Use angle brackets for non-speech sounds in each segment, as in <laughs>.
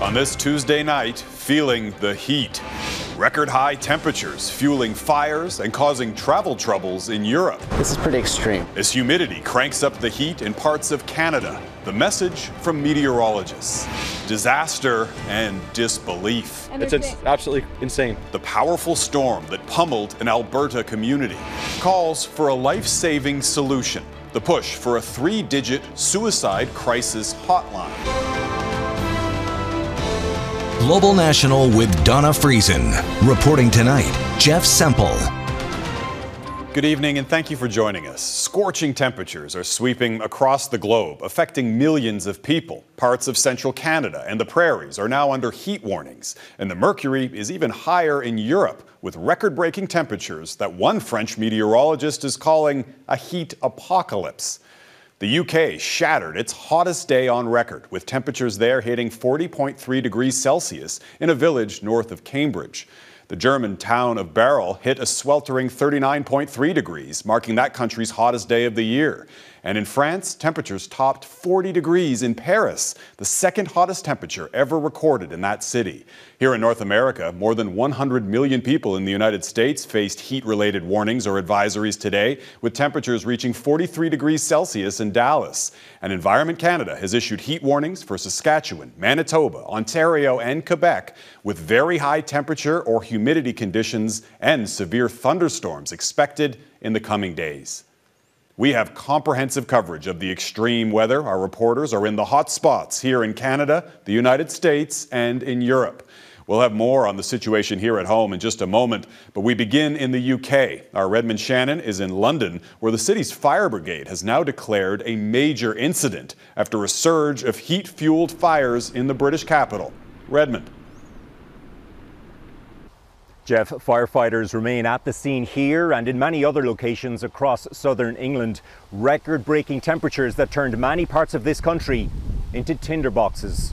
On this Tuesday night, feeling the heat. Record high temperatures fueling fires and causing travel troubles in Europe. This is pretty extreme. As humidity cranks up the heat in parts of Canada, the message from meteorologists disaster and disbelief. It's, it's absolutely insane. The powerful storm that pummeled an Alberta community calls for a life saving solution the push for a three digit suicide crisis hotline. Global National with Donna Friesen. Reporting tonight, Jeff Semple. Good evening and thank you for joining us. Scorching temperatures are sweeping across the globe, affecting millions of people. Parts of central Canada and the prairies are now under heat warnings, and the mercury is even higher in Europe with record breaking temperatures that one French meteorologist is calling a heat apocalypse. The UK shattered its hottest day on record, with temperatures there hitting 40.3 degrees Celsius in a village north of Cambridge. The German town of Beryl hit a sweltering 39.3 degrees, marking that country's hottest day of the year. And in France, temperatures topped 40 degrees in Paris, the second hottest temperature ever recorded in that city. Here in North America, more than 100 million people in the United States faced heat related warnings or advisories today, with temperatures reaching 43 degrees Celsius in Dallas. And Environment Canada has issued heat warnings for Saskatchewan, Manitoba, Ontario, and Quebec, with very high temperature or humidity conditions and severe thunderstorms expected in the coming days. We have comprehensive coverage of the extreme weather. Our reporters are in the hot spots here in Canada, the United States, and in Europe. We'll have more on the situation here at home in just a moment, but we begin in the UK. Our Redmond Shannon is in London, where the city's fire brigade has now declared a major incident after a surge of heat fueled fires in the British capital. Redmond. Jeff, firefighters remain at the scene here and in many other locations across southern England. Record breaking temperatures that turned many parts of this country into tinderboxes.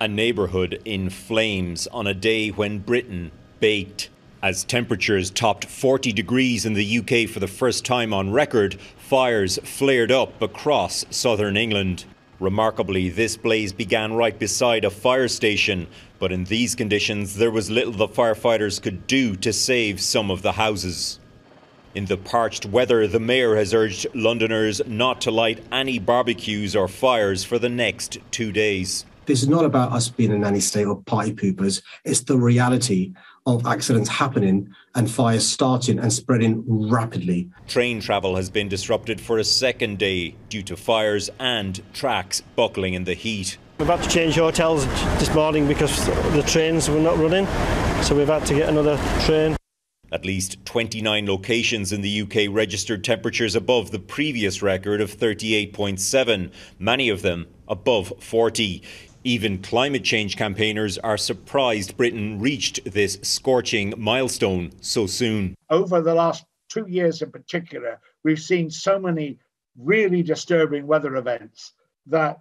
A neighbourhood in flames on a day when Britain baked. As temperatures topped 40 degrees in the UK for the first time on record, fires flared up across southern England. Remarkably, this blaze began right beside a fire station, but in these conditions, there was little the firefighters could do to save some of the houses. In the parched weather, the Mayor has urged Londoners not to light any barbecues or fires for the next two days. This is not about us being in any state of party poopers. It's the reality of accidents happening and fires starting and spreading rapidly. Train travel has been disrupted for a second day due to fires and tracks buckling in the heat. We've had to change hotels this morning because the trains were not running, so we've had to get another train. At least 29 locations in the UK registered temperatures above the previous record of 38.7, many of them above 40. Even climate change campaigners are surprised Britain reached this scorching milestone so soon. Over the last two years in particular, we've seen so many really disturbing weather events that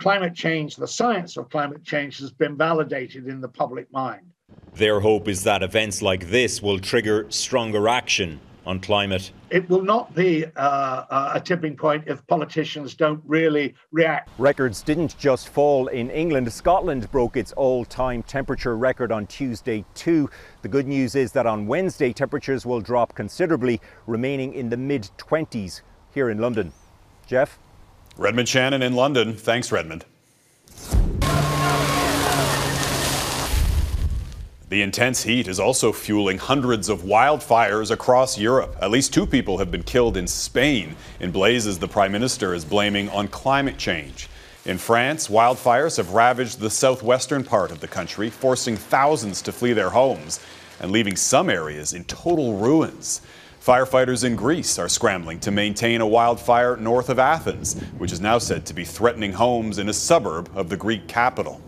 climate change, the science of climate change, has been validated in the public mind. Their hope is that events like this will trigger stronger action on climate? It will not be uh, a tipping point if politicians don't really react. Records didn't just fall in England. Scotland broke its all time temperature record on Tuesday, too. The good news is that on Wednesday, temperatures will drop considerably, remaining in the mid 20s here in London. Jeff? Redmond Shannon in London. Thanks, Redmond. The intense heat is also fueling hundreds of wildfires across Europe. At least two people have been killed in Spain in blazes the Prime Minister is blaming on climate change. In France, wildfires have ravaged the southwestern part of the country, forcing thousands to flee their homes and leaving some areas in total ruins. Firefighters in Greece are scrambling to maintain a wildfire north of Athens, which is now said to be threatening homes in a suburb of the Greek capital.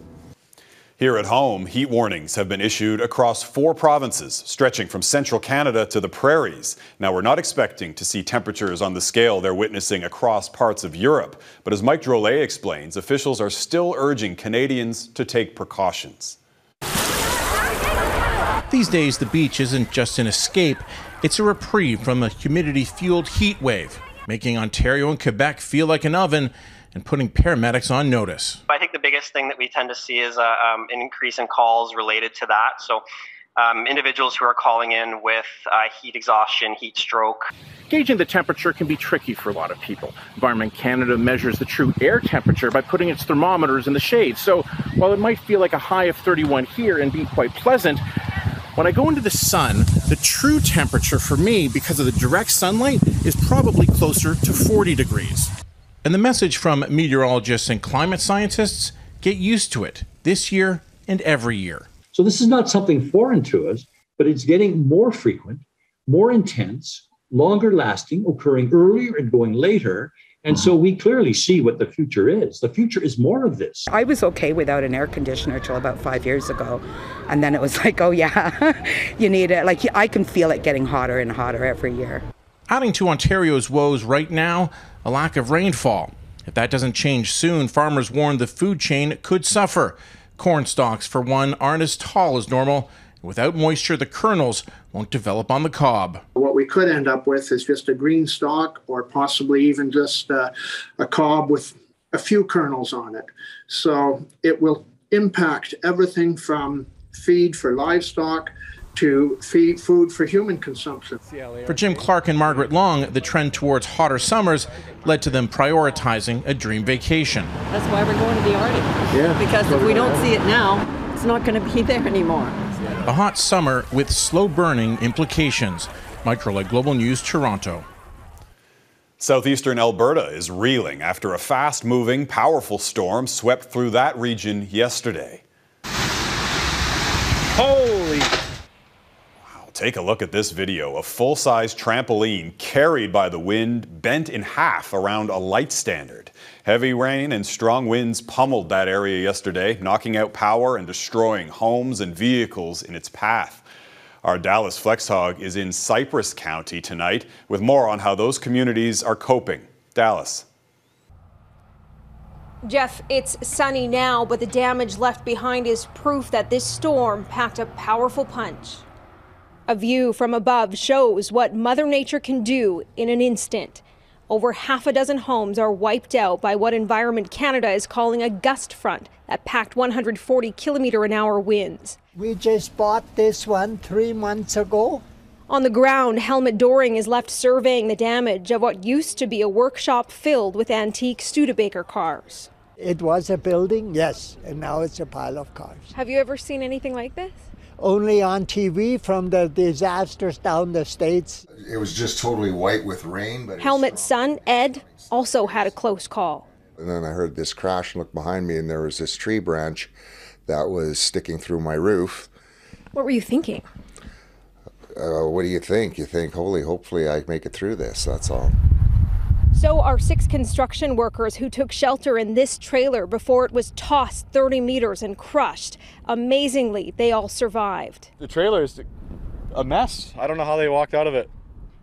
Here at home, heat warnings have been issued across four provinces, stretching from central Canada to the prairies. Now, we're not expecting to see temperatures on the scale they're witnessing across parts of Europe, but as Mike Drolet explains, officials are still urging Canadians to take precautions. These days, the beach isn't just an escape, it's a reprieve from a humidity fueled heat wave, making Ontario and Quebec feel like an oven and putting paramedics on notice. I think the biggest thing that we tend to see is uh, um, an increase in calls related to that. So, um, individuals who are calling in with uh, heat exhaustion, heat stroke. Gauging the temperature can be tricky for a lot of people. Environment Canada measures the true air temperature by putting its thermometers in the shade. So, while it might feel like a high of 31 here and be quite pleasant, when I go into the sun, the true temperature for me, because of the direct sunlight, is probably closer to 40 degrees. And the message from meteorologists and climate scientists get used to it this year and every year. So, this is not something foreign to us, but it's getting more frequent, more intense, longer lasting, occurring earlier and going later. And so we clearly see what the future is. The future is more of this. I was okay without an air conditioner till about five years ago. And then it was <laughs> like, oh, yeah, <laughs> you need it. Like, I can feel it getting hotter and hotter every year. Adding to Ontario's woes right now, a lack of rainfall. If that doesn't change soon, farmers warn the food chain could suffer. Corn stalks, for one, aren't as tall as normal. Without moisture, the kernels won't develop on the cob. What we could end up with is just a green stalk or possibly even just uh, a cob with a few kernels on it. So it will impact everything from feed for livestock to feed food for human consumption. For Jim Clark and Margaret Long, the trend towards hotter summers led to them prioritizing a dream vacation. That's why we're going to the Arctic. Yeah. Because if we don't see it now, it's not going to be <laughs> there anymore. A hot summer with slow burning implications. Mike Drolet Global News, Toronto. Southeastern Alberta is reeling after a fast moving, powerful storm swept through that region yesterday. Holy Take a look at this video. A full size trampoline carried by the wind bent in half around a light standard. Heavy rain and strong winds pummeled that area yesterday, knocking out power and destroying homes and vehicles in its path. Our Dallas Flexhaug is in Cypress County tonight with more on how those communities are coping. Dallas. Jeff, it's sunny now, but the damage left behind is proof that this storm packed a powerful punch. A view from above shows what Mother Nature can do in an instant. Over half a dozen homes are wiped out by what Environment Canada is calling a gust front that packed 140 kilometer an hour winds. We just bought this one three months ago. On the ground, Helmut Doring is left surveying the damage of what used to be a workshop filled with antique Studebaker cars. It was a building, yes, and now it's a pile of cars. Have you ever seen anything like this? Only on TV from the disasters down the states. It was just totally white with rain. But Helmut's son, Ed, also had a close call. And then I heard this crash and looked behind me, and there was this tree branch that was sticking through my roof. What were you thinking? Uh, what do you think? You think, holy, hopefully I make it through this. That's all. So are six construction workers who took shelter in this trailer before it was tossed 30 meters and crushed. Amazingly, they all survived. The trailer is a mess. I don't know how they walked out of it.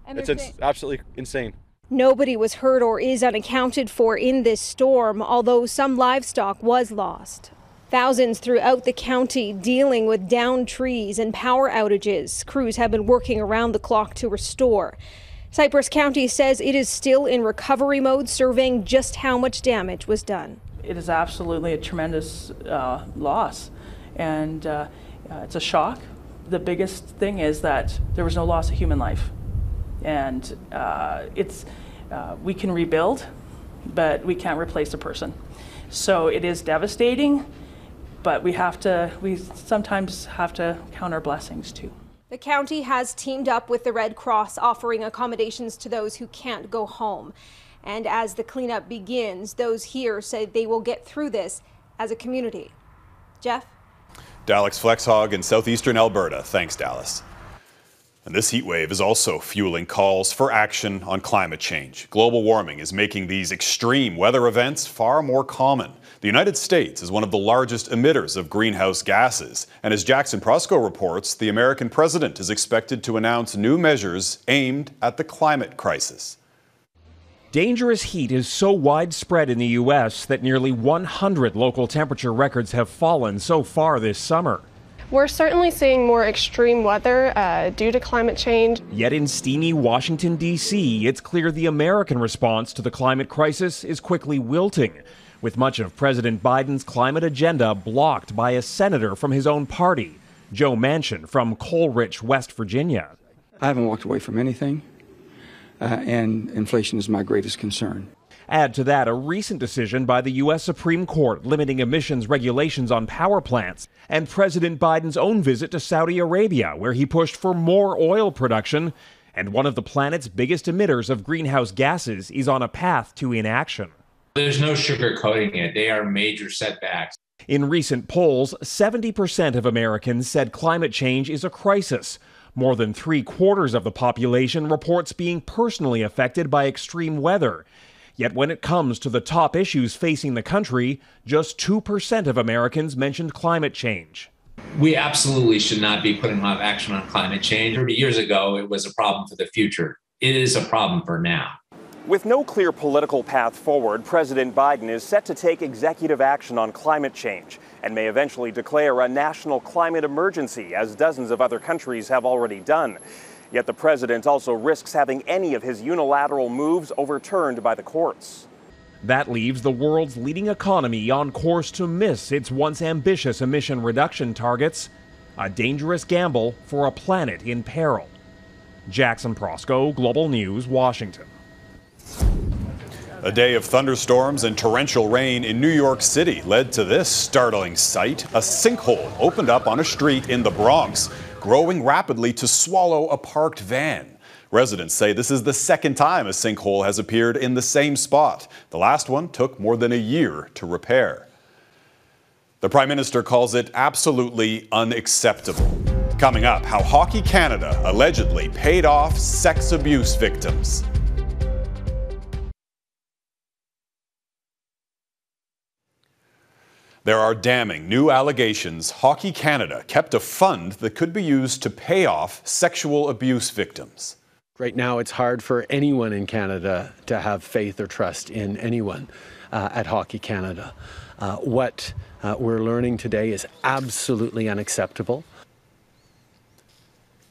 And it's, it's absolutely insane. Nobody was hurt or is unaccounted for in this storm, although some livestock was lost. Thousands throughout the county dealing with downed trees and power outages. Crews have been working around the clock to restore. Cypress County says it is still in recovery mode, surveying just how much damage was done. It is absolutely a tremendous uh, loss, and uh, uh, it's a shock. The biggest thing is that there was no loss of human life, and uh, it's uh, we can rebuild, but we can't replace a person. So it is devastating, but we have to. We sometimes have to count our blessings too. The county has teamed up with the Red Cross, offering accommodations to those who can't go home. And as the cleanup begins, those here say they will get through this as a community. Jeff? Dallas Flexhaug in southeastern Alberta. Thanks, Dallas. And this heat wave is also fueling calls for action on climate change. Global warming is making these extreme weather events far more common. The United States is one of the largest emitters of greenhouse gases. And as Jackson Proskow reports, the American president is expected to announce new measures aimed at the climate crisis. Dangerous heat is so widespread in the U.S. that nearly 100 local temperature records have fallen so far this summer. We're certainly seeing more extreme weather uh, due to climate change. Yet in steamy Washington, D.C., it's clear the American response to the climate crisis is quickly wilting, with much of President Biden's climate agenda blocked by a senator from his own party, Joe Manchin from coal-rich, West Virginia. I haven't walked away from anything, uh, and inflation is my greatest concern. Add to that a recent decision by the U.S. Supreme Court limiting emissions regulations on power plants, and President Biden's own visit to Saudi Arabia, where he pushed for more oil production. And one of the planet's biggest emitters of greenhouse gases is on a path to inaction. There's no sugarcoating it, they are major setbacks. In recent polls, 70% of Americans said climate change is a crisis. More than three quarters of the population reports being personally affected by extreme weather. Yet when it comes to the top issues facing the country, just 2% of Americans mentioned climate change. We absolutely should not be putting off action on climate change. 30 years ago, it was a problem for the future. It is a problem for now. With no clear political path forward, President Biden is set to take executive action on climate change and may eventually declare a national climate emergency, as dozens of other countries have already done. Yet the president also risks having any of his unilateral moves overturned by the courts. That leaves the world's leading economy on course to miss its once ambitious emission reduction targets, a dangerous gamble for a planet in peril. Jackson Proskow, Global News, Washington. A day of thunderstorms and torrential rain in New York City led to this startling sight. A sinkhole opened up on a street in the Bronx growing rapidly to swallow a parked van. Residents say this is the second time a sinkhole has appeared in the same spot. The last one took more than a year to repair. The Prime Minister calls it absolutely unacceptable. Coming up, how Hockey Canada allegedly paid off sex abuse victims. There are damning new allegations Hockey Canada kept a fund that could be used to pay off sexual abuse victims. Right now, it's hard for anyone in Canada to have faith or trust in anyone uh, at Hockey Canada. Uh, what uh, we're learning today is absolutely unacceptable.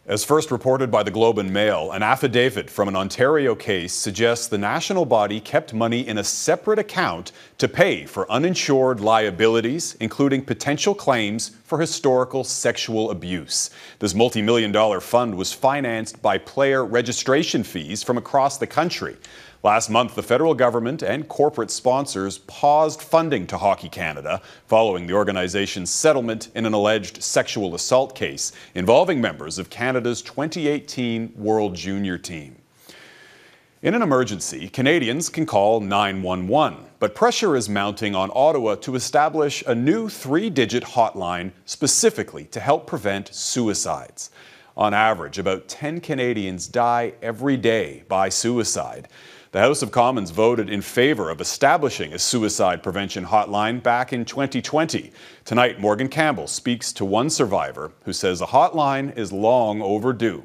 As first reported by the Globe and Mail, an affidavit from an Ontario case suggests the national body kept money in a separate account to pay for uninsured liabilities, including potential claims for historical sexual abuse. This multi million dollar fund was financed by player registration fees from across the country. Last month, the federal government and corporate sponsors paused funding to Hockey Canada following the organization's settlement in an alleged sexual assault case involving members of Canada's 2018 World Junior team. In an emergency, Canadians can call 911, but pressure is mounting on Ottawa to establish a new three digit hotline specifically to help prevent suicides. On average, about 10 Canadians die every day by suicide. The House of Commons voted in favor of establishing a suicide prevention hotline back in 2020. Tonight, Morganne Campbell speaks to one survivor who says a hotline is long overdue.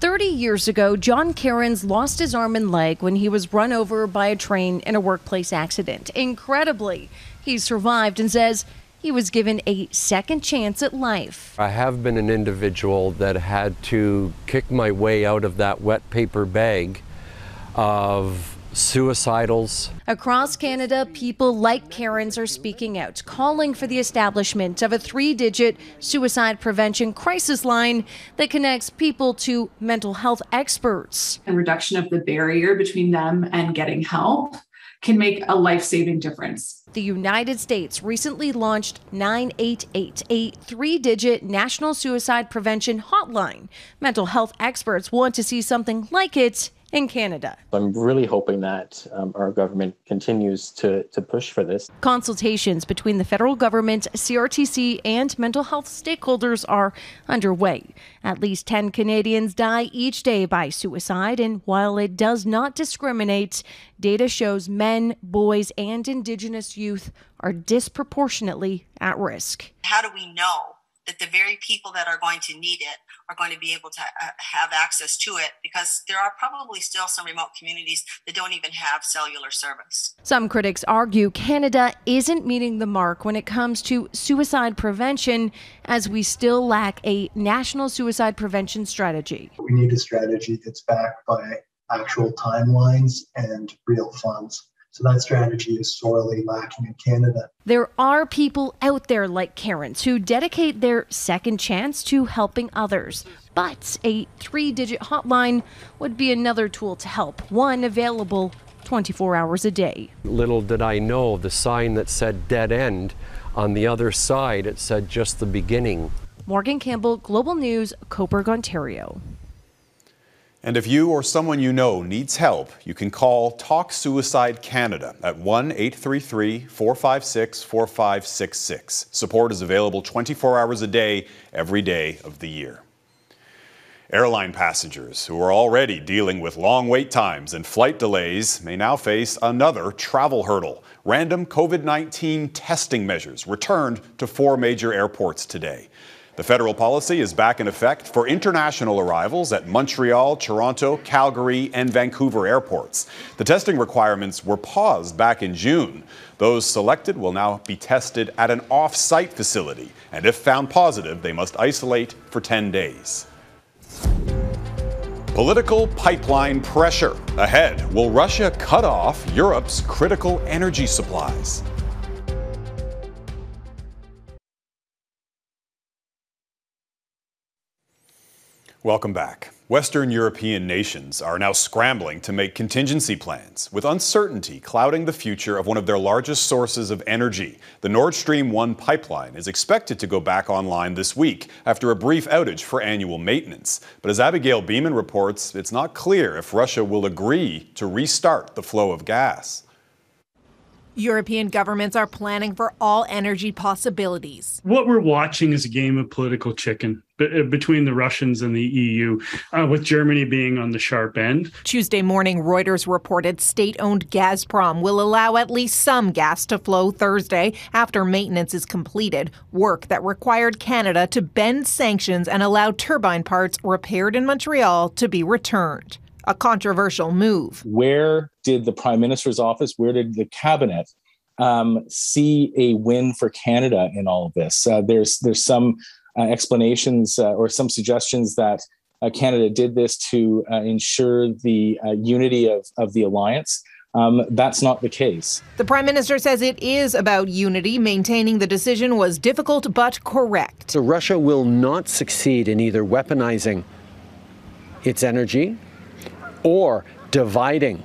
30 years ago, John Cairns lost his arm and leg when he was run over by a train in a workplace accident. Incredibly, he survived and says he was given a second chance at life. I have been an individual that had to kick my way out of that wet paper bag of suicidals. Across Canada, people like Cairns are speaking out, calling for the establishment of a three digit suicide prevention crisis line that connects people to mental health experts. And reduction of the barrier between them and getting help can make a life saving difference. The United States recently launched 988, a three digit national suicide prevention hotline. Mental health experts want to see something like it in Canada. I'm really hoping that um, our government continues to, to push for this. Consultations between the federal government, CRTC, and mental health stakeholders are underway. At least 10 Canadians die each day by suicide, and while it does not discriminate, data shows men, boys, and Indigenous youth are disproportionately at risk. How do we know that the very people that are going to need it are going to be able to uh, have access to it because there are probably still some remote communities that don't even have cellular service. Some critics argue Canada isn't meeting the mark when it comes to suicide prevention, as we still lack a national suicide prevention strategy. We need a strategy that's backed by actual timelines and real funds. So that strategy is sorely lacking in Canada. There are people out there like Cairns who dedicate their second chance to helping others. But a three digit hotline would be another tool to help, one available 24 hours a day. Little did I know the sign that said dead end, on the other side it said just the beginning. Morganne Campbell, Global News, Cobourg, Ontario. And if you or someone you know needs help, you can call Talk Suicide Canada at 1 833 456 4566. Support is available 24 hours a day, every day of the year. Airline passengers who are already dealing with long wait times and flight delays may now face another travel hurdle. Random COVID 19 testing measures returned to four major airports today. The federal policy is back in effect for international arrivals at Montreal, Toronto, Calgary, and Vancouver airports. The testing requirements were paused back in June. Those selected will now be tested at an off site facility, and if found positive, they must isolate for 10 days. Political pipeline pressure ahead. Will Russia cut off Europe's critical energy supplies? Welcome back. Western European nations are now scrambling to make contingency plans, with uncertainty clouding the future of one of their largest sources of energy. The Nord Stream 1 pipeline is expected to go back online this week after a brief outage for annual maintenance. But as Abigail Bimman reports, it's not clear if Russia will agree to restart the flow of gas. European governments are planning for all energy possibilities. What we're watching is a game of political chicken uh, between the Russians and the EU, uh, with Germany being on the sharp end. Tuesday morning, Reuters reported state owned Gazprom will allow at least some gas to flow Thursday after maintenance is completed, work that required Canada to bend sanctions and allow turbine parts repaired in Montreal to be returned a controversial move. Where did the prime minister's office, where did the cabinet um, see a win for Canada in all of this? Uh, there's there's some explanations uh, or some suggestions that uh, Canada did this to uh, ensure the uh, unity of, of the alliance. Um, that's not the case. The prime minister says it is about unity. Maintaining the decision was difficult but correct. So Russia will not succeed in either weaponizing its energy or dividing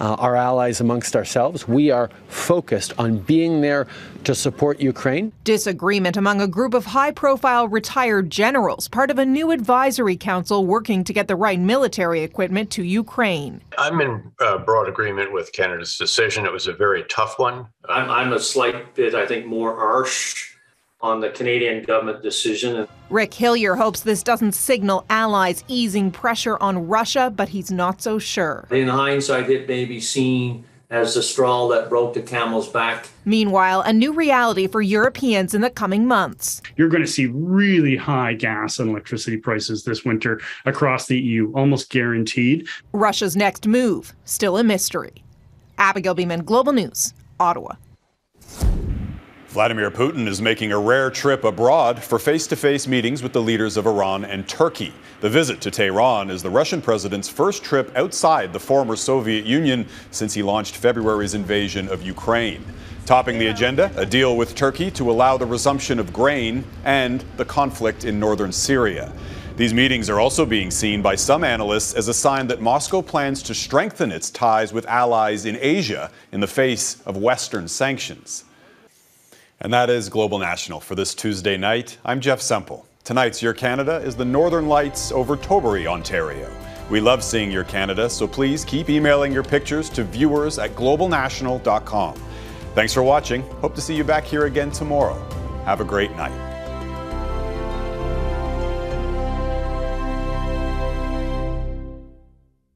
uh, our allies amongst ourselves. We are focused on being there to support Ukraine. Disagreement among a group of high profile retired generals, part of a new advisory council working to get the right military equipment to Ukraine. I'm in uh, broad agreement with Canada's decision. It was a very tough one. I'm, I'm a slight bit, I think, more harsh on the Canadian government decision. Rick Hillier hopes this doesn't signal allies easing pressure on Russia, but he's not so sure. In hindsight, it may be seen as the straw that broke the camel's back. Meanwhile, a new reality for Europeans in the coming months. You're going to see really high gas and electricity prices this winter across the EU, almost guaranteed. Russia's next move, still a mystery. Abigail Bimman, Global News, Ottawa. Vladimir Putin is making a rare trip abroad for face to face meetings with the leaders of Iran and Turkey. The visit to Tehran is the Russian president's first trip outside the former Soviet Union since he launched February's invasion of Ukraine. Topping the agenda, a deal with Turkey to allow the resumption of grain and the conflict in northern Syria. These meetings are also being seen by some analysts as a sign that Moscow plans to strengthen its ties with allies in Asia in the face of Western sanctions. And that is Global National for this Tuesday night. I'm Jeff Semple. Tonight's Your Canada is the Northern Lights over Tilbury, Ontario. We love seeing your Canada, so please keep emailing your pictures to viewers at globalnational.com. Thanks for watching. Hope to see you back here again tomorrow. Have a great night.